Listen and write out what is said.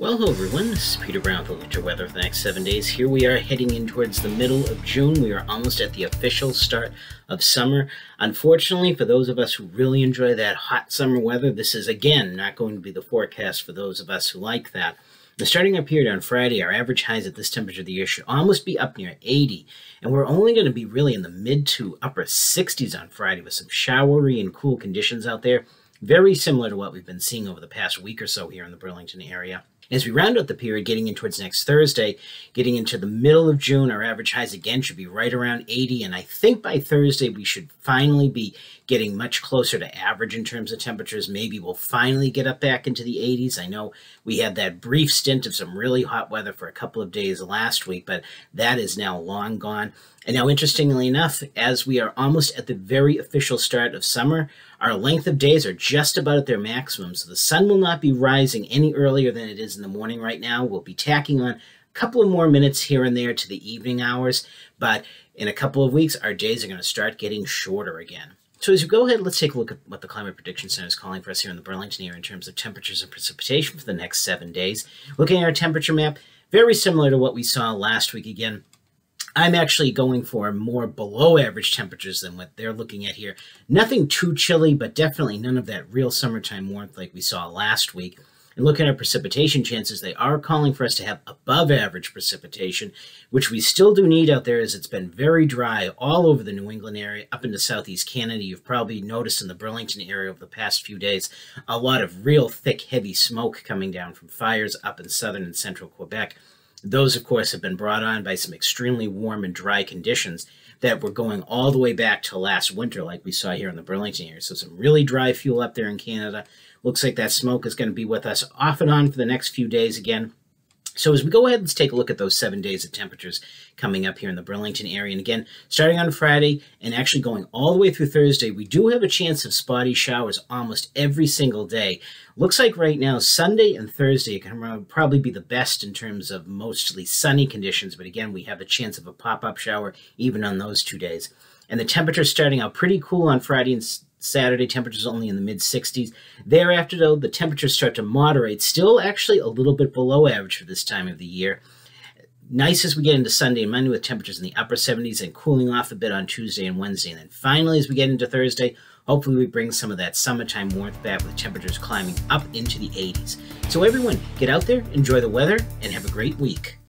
Well, hello everyone, this is Peter Brown with Winter Weather for the next seven days. Here we are heading in towards the middle of June. We are almost at the official start of summer. Unfortunately, for those of us who really enjoy that hot summer weather, this is again not going to be the forecast for those of us who like that. Starting our period on Friday, our average highs at this temperature of the year should almost be up near 80, and we're only going to be really in the mid to upper 60s on Friday with some showery and cool conditions out there. Very similar to what we've been seeing over the past week or so here in the Burlington area. As we round out the period, getting in towards next Thursday, getting into the middle of June, our average highs again should be right around 80. And I think by Thursday, we should finally be getting much closer to average in terms of temperatures. Maybe we'll finally get up back into the 80s. I know we had that brief stint of some really hot weather for a couple of days last week, but that is now long gone. And now, interestingly enough, as we are almost at the very official start of summer, our length of days are just about at their maximum. So the sun will not be rising any earlier than it is in the morning right now. We'll be tacking on a couple of more minutes here and there to the evening hours, but in a couple of weeks, our days are going to start getting shorter again. So as we go ahead, let's take a look at what the Climate Prediction Center is calling for us here in the Burlington area in terms of temperatures and precipitation for the next seven days. Looking at our temperature map, very similar to what we saw last week again. I'm actually going for more below average temperatures than what they're looking at here. Nothing too chilly, but definitely none of that real summertime warmth like we saw last week. And looking at our precipitation chances, they are calling for us to have above average precipitation, which we still do need out there as it's been very dry all over the New England area, up into southeast Canada. You've probably noticed in the Burlington area over the past few days a lot of real thick, heavy smoke coming down from fires up in southern and central Quebec. Those, of course, have been brought on by some extremely warm and dry conditions that were going all the way back to last winter, like we saw here in the Burlington area. So, some really dry fuel up there in Canada. Looks like that smoke is going to be with us off and on for the next few days again. So as we go ahead, let's take a look at those seven days of temperatures coming up here in the Burlington area. And again, starting on Friday and actually going all the way through Thursday, we do have a chance of spotty showers almost every single day. Looks like right now, Sunday and Thursday can probably be the best in terms of mostly sunny conditions. But again, we have a chance of a pop-up shower even on those two days. And the temperature starting out pretty cool on Friday and Saturday, temperatures only in the mid 60s. Thereafter, though, the temperatures start to moderate, still actually a little bit below average for this time of the year. Nice as we get into Sunday and Monday with temperatures in the upper 70s and cooling off a bit on Tuesday and Wednesday. And then finally, as we get into Thursday, hopefully we bring some of that summertime warmth back with temperatures climbing up into the 80s. So, everyone, get out there, enjoy the weather, and have a great week.